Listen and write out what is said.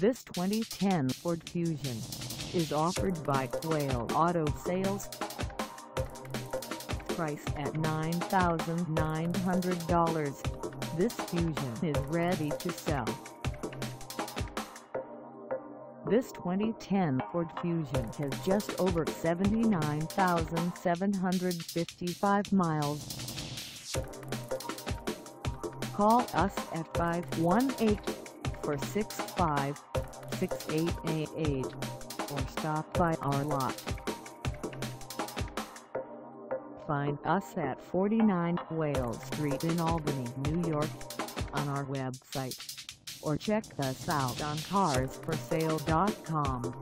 This 2010 Ford Fusion is offered by Quail Auto Sales. Price at $9,900. This Fusion is ready to sell. This 2010 Ford Fusion has just over 79,755 miles. Call us at 518-465-6888 or stop by our lot. Find us at 49 Quail Street in Albany, New York on our website or check us out on carsforsale.com.